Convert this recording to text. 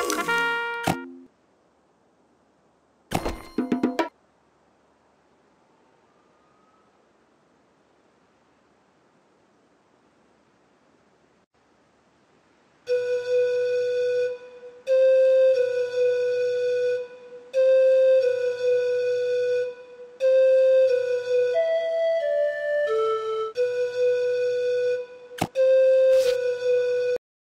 Ha ha ha!